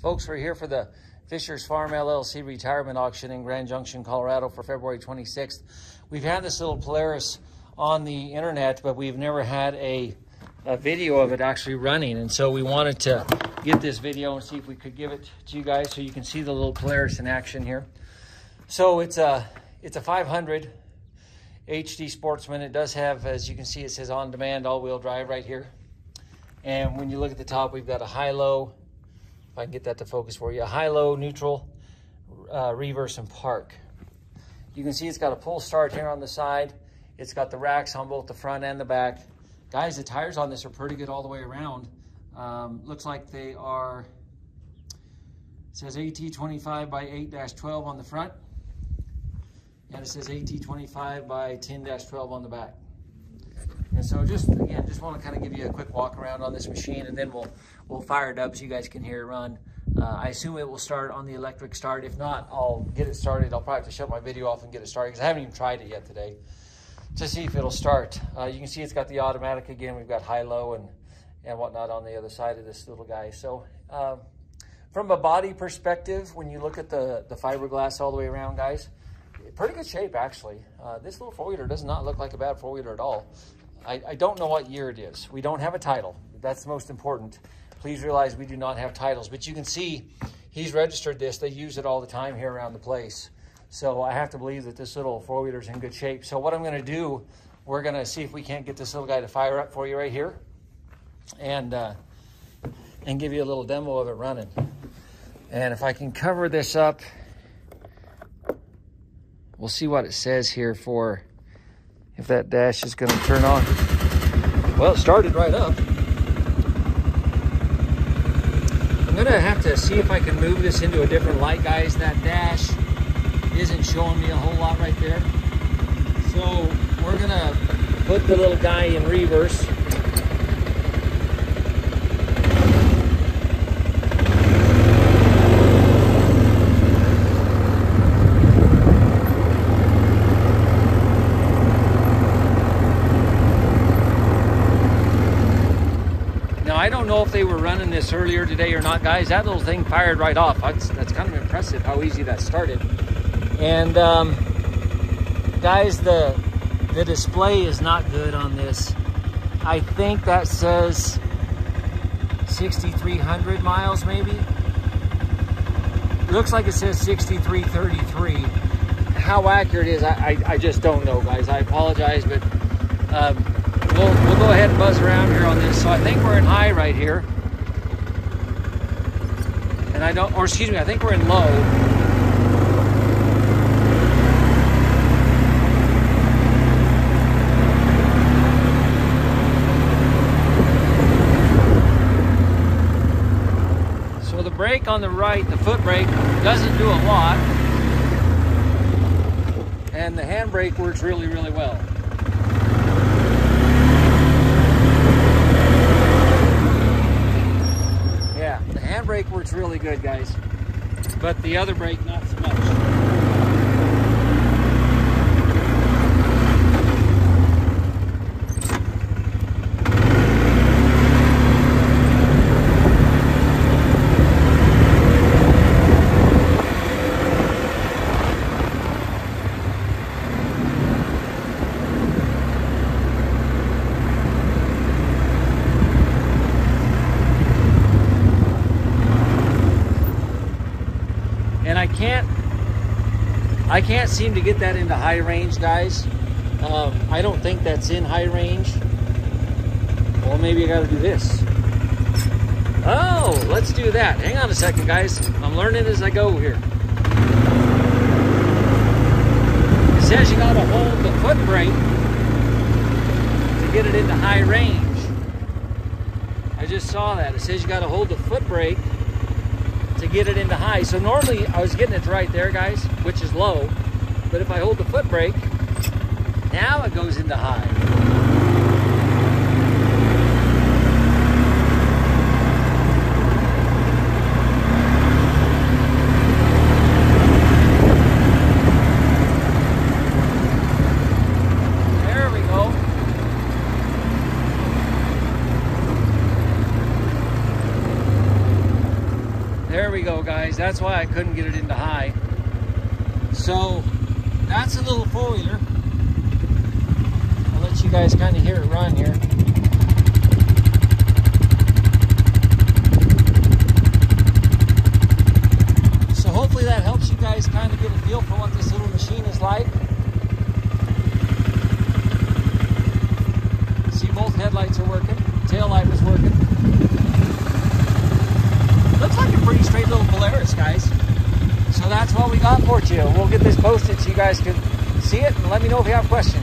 Folks, we're here for the Fisher's Farm LLC retirement auction in Grand Junction, Colorado for February 26th. We've had this little Polaris on the internet, but we've never had a, a video of it actually running. And so we wanted to get this video and see if we could give it to you guys so you can see the little Polaris in action here. So it's a, it's a 500 HO Sportsman. It does have, as you can see, it says on demand all-wheel drive right here. And when you look at the top, we've got a high-low if I can get that to focus for you, high, low, neutral, uh, reverse, and park. You can see it's got a pull start here on the side. It's got the racks on both the front and the back. Guys, the tires on this are pretty good all the way around. Um, looks like they are, says AT25 by 8-12 on the front. And it says AT25 by 10-12 on the back. And so just, again, just want to kind of give you a quick walk around on this machine and then we'll, we'll fire it up so you guys can hear it run. Uh, I assume it will start on the electric start. If not, I'll get it started. I'll probably have to shut my video off and get it started because I haven't even tried it yet today to see if it'll start. Uh, you can see it's got the automatic again. We've got high, low, and, and whatnot on the other side of this little guy. So um, from a body perspective, when you look at the, the fiberglass all the way around, guys, pretty good shape actually. Uh, this little four-wheeler does not look like a bad four-wheeler at all. I, I don't know what year it is. We don't have a title. That's most important. Please realize we do not have titles, but you can see he's registered this. They use it all the time here around the place. So I have to believe that this little four-wheeler is in good shape. So what I'm going to do, we're going to see if we can't get this little guy to fire up for you right here and, uh, and give you a little demo of it running. And if I can cover this up, we'll see what it says here for if that dash is going to turn on. Well, it started right up. I'm going to have to see if I can move this into a different light, guys. That dash isn't showing me a whole lot right there. So we're going to put the little guy in reverse. Know if they were running this earlier today or not, guys. That little thing fired right off. That's, that's kind of impressive how easy that started. And um, guys, the the display is not good on this. I think that says 6,300 miles, maybe. Looks like it says 6,333. How accurate is I, I, I, just don't know, guys. I apologize, but um, we'll, we'll go ahead and buzz around here on this. So I think we're in high right here. And I don't, or excuse me, I think we're in low. So the brake on the right, the foot brake, doesn't do a lot. And the handbrake works really, really well. Brake works really good, guys. But the other brake, not so much. Can't I can't seem to get that into high range, guys. Um, I don't think that's in high range. Well, maybe I got to do this. Oh, let's do that. Hang on a second, guys. I'm learning as I go here. It says you got to hold the foot brake to get it into high range. I just saw that. It says you got to hold the foot brake to get it into high. So normally I was getting it right there, guys, which is low. But if I hold the foot brake, now it goes into high. There we go, guys. That's why I couldn't get it into high. So that's a little four-wheeler. I'll let you guys kind of hear it run here. So hopefully that helps you guys kind of get a feel for what this little machine is like. See, both headlights are working. Tail light was working. Looks like a pretty straight little Polaris, guys. You. We'll get this posted so you guys can see it and let me know if you have questions.